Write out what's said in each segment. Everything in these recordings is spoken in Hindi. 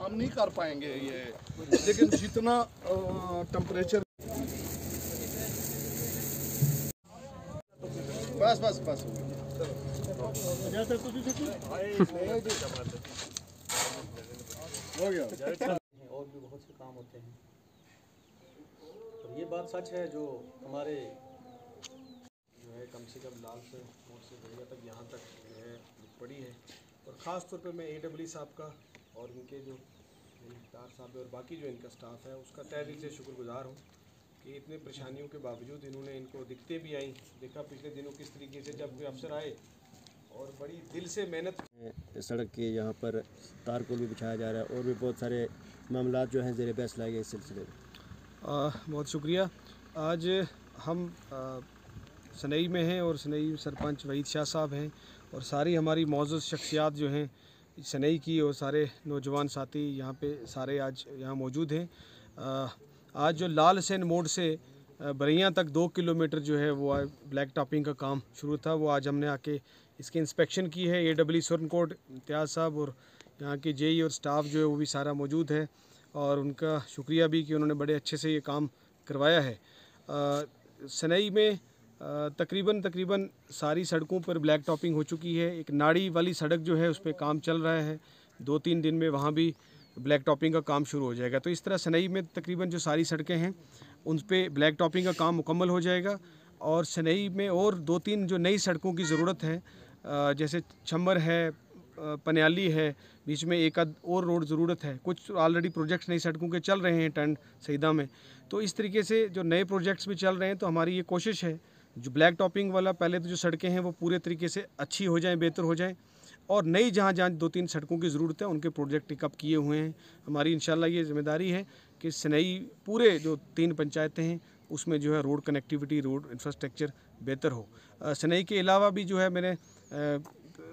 हम नहीं कर पाएँगे ये लेकिन जितना टेम्परेचर बस बस बस हो गया और भी बहुत से काम होते हैं और ये बात सच है जो हमारे कम से कम लाल से मोड़ से दरिया तक यहाँ तक जो है पड़ी है। और ख़ास तौर पे मैं ए डब्ल्यू साहब का और इनके जो मुख्तार साहब और बाकी जो इनका स्टाफ है उसका तय दिल से शुक्रगुजार हूँ कि इतने परेशानियों के बावजूद इन्होंने इनको दिखते भी आई। देखा पिछले दिनों किस तरीके से जब कोई अफसर आए और बड़ी दिल से मेहनत सड़क के यहाँ पर तार को भी बिछाया जा रहा है और भी बहुत सारे मामला जो हैं जेर बहस लाए गए इस सिलसिले में। बहुत शुक्रिया। आज हम आ, सनई में हैं और सनई सरपंच वहीद शाह साहब हैं और सारी हमारी मौजूद शख्सियात जो हैं सनई की और सारे नौजवान साथी यहाँ पे सारे आज यहाँ मौजूद हैं। आज जो लाल हुसैन मोड़ से बरैया तक दो किलोमीटर जो है वो ब्लैक टॉपिंग का काम शुरू था। वो आज हमने आके इसकी इंस्पेक्शन की है। ए डब्ल्यू सुरनकोट, इम्तियाज़ साहब और यहाँ के जेई और स्टाफ जो है वो भी सारा मौजूद है और उनका शुक्रिया भी कि उन्होंने बड़े अच्छे से ये काम करवाया है। सनई में तकरीबन तकरीबन सारी सड़कों पर ब्लैक टॉपिंग हो चुकी है। एक नाड़ी वाली सड़क जो है, उस पर काम चल रहा है। दो तीन दिन में वहाँ भी ब्लैक टॉपिंग का काम शुरू हो जाएगा। तो इस तरह सनई में तकरीबन जो सारी सड़कें हैं, उन पर ब्लैक टॉपिंग का काम मुकम्मल हो जाएगा और सनई में और दो तीन जो नई सड़कों की ज़रूरत है जैसे छम्बर है पनियाली है, बीच में एक आध और रोड ज़रूरत है। कुछ ऑलरेडी प्रोजेक्ट्स नई सड़कों के चल रहे हैं टंड सईदा में। तो इस तरीके से जो नए प्रोजेक्ट्स भी चल रहे हैं तो हमारी ये कोशिश है जो ब्लैक टॉपिंग वाला पहले तो जो सड़कें हैं वो पूरे तरीके से अच्छी हो जाएँ, बेहतर हो जाएँ। और नई जहाँ जहाँ दो तीन सड़कों की ज़रूरत है, उनके प्रोजेक्ट टिकअप किए हुए हैं। हमारी इंशाल्लाह ये ज़िम्मेदारी है कि सनई पूरे जो तीन पंचायतें हैं, उसमें जो है रोड कनेक्टिविटी, रोड इंफ्रास्ट्रक्चर बेहतर हो। सनई के अलावा भी जो है मैंने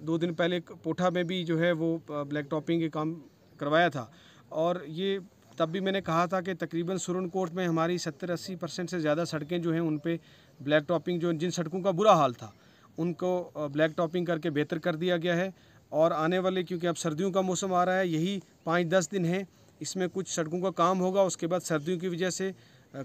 दो दिन पहले पोठा में भी जो है वो ब्लैक टॉपिंग के काम करवाया था। और ये तब भी मैंने कहा था कि तकरीबन सुरन सुरनकोट में हमारी सत्तर अस्सी परसेंट से ज़्यादा सड़कें जो हैं उन पर ब्लैक टॉपिंग जो जिन सड़कों का बुरा हाल था, उनको ब्लैक टॉपिंग करके बेहतर कर दिया गया है। और आने वाले, क्योंकि अब सर्दियों का मौसम आ रहा है, यही पाँच दस दिन है, इसमें कुछ सड़कों का काम होगा, उसके बाद सर्दियों की वजह से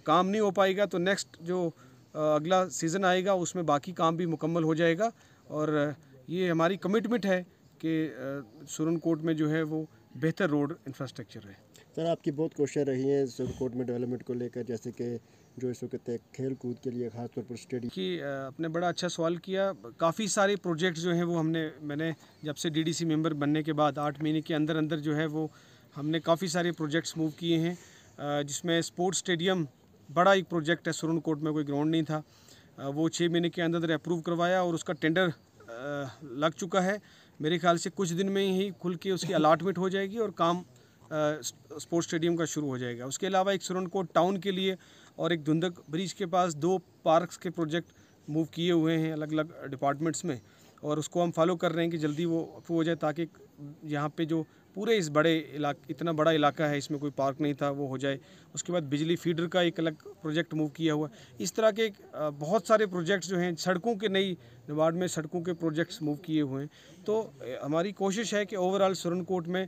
काम नहीं हो पाएगा तो नेक्स्ट जो अगला सीज़न आएगा, उसमें बाकी काम भी मुकम्मल हो जाएगा। और ये हमारी कमिटमेंट है कि सुरनकोट में जो है वो बेहतर रोड इंफ्रास्ट्रक्चर है। सर, आपकी बहुत कोशिशें रही हैं सुरनकोट में डेवलपमेंट को लेकर, जैसे कि जो इस वक्त खेल कूद के लिए, खासतौर पर स्टेडियम कि आपने बड़ा अच्छा सवाल किया। काफ़ी सारे प्रोजेक्ट्स जो हैं वो हमने, मैंने जब से डीडीसी मेंबर बनने के बाद, आठ महीने के अंदर अंदर जो है वो हमने काफ़ी सारे प्रोजेक्ट्स मूव किए हैं। जिसमें स्पोर्ट्स स्टेडियम बड़ा एक प्रोजेक्ट है सुरनकोट में कोई ग्राउंड नहीं था। वो छः महीने के अंदर अंदर अप्रूव करवाया और उसका टेंडर लग चुका है। मेरे ख्याल से कुछ दिन में ही खुल के उसकी अलाटमेंट हो जाएगी और काम स्पोर्ट्स स्टेडियम का शुरू हो जाएगा। उसके अलावा एक सुरनकोट टाउन के लिए और एक धुंधक ब्रिज के पास दो पार्क्स के प्रोजेक्ट मूव किए हुए हैं अलग अलग डिपार्टमेंट्स में और उसको हम फॉलो कर रहे हैं कि जल्दी वो अप्रूव हो जाए ताकि यहाँ पे जो पूरे इस बड़े इलाके, इतना बड़ा इलाका है, इसमें कोई पार्क नहीं था, वो हो जाए। उसके बाद बिजली फीडर का एक अलग प्रोजेक्ट मूव किया हुआ। इस तरह के बहुत सारे प्रोजेक्ट्स जो हैं, सड़कों के नई नवाड में सड़कों के प्रोजेक्ट्स मूव किए हुए हैं। तो हमारी कोशिश है कि ओवरऑल सुरनकोट में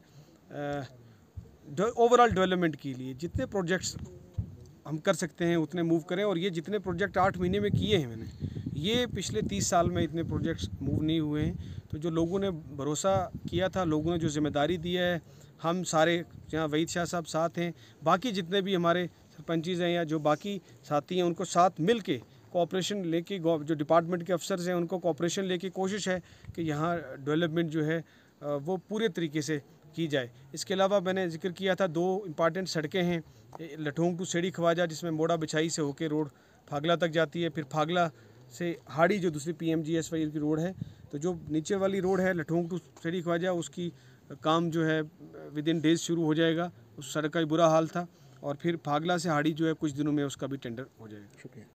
ओवरऑल डेवलपमेंट के लिए जितने प्रोजेक्ट्स हम कर सकते हैं, उतने मूव करें और ये जितने प्रोजेक्ट आठ महीने में किए हैं मैंने, ये पिछले तीस साल में इतने प्रोजेक्ट्स मूव नहीं हुए हैं। तो जो लोगों ने भरोसा किया था, लोगों ने जो ज़िम्मेदारी दी है, हम सारे जहाँ वहीद शाह साहब साथ हैं, बाकी जितने भी हमारे सरपंचीज हैं या जो बाकी साथी हैं, उनको साथ मिल के कोऑपरेशन लेके जो डिपार्टमेंट के अफसर हैं, उनको कोऑपरेशन लेके कोशिश है कि यहाँ डेवलपमेंट जो है वो पूरे तरीके से की जाए। इसके अलावा मैंने ज़िक्र किया था, दो इंपॉर्टेंट सड़कें हैं लठोंग टू सेड़ी खवाजा, जिसमें मोड़ा बिछाई से होकर रोड फागला तक जाती है। फिर फागला से हाड़ी, जो दूसरी P M G S Y की रोड है तो जो नीचे वाली रोड है लठोंग टू सेड़ी खवाजा, उसकी काम जो है विद इन डेज़ शुरू हो जाएगा। उस सड़क का भी बुरा हाल था, और फिर फागला से हाड़ी जो है, कुछ दिनों में उसका भी टेंडर हो जाएगा। शुक्रिया।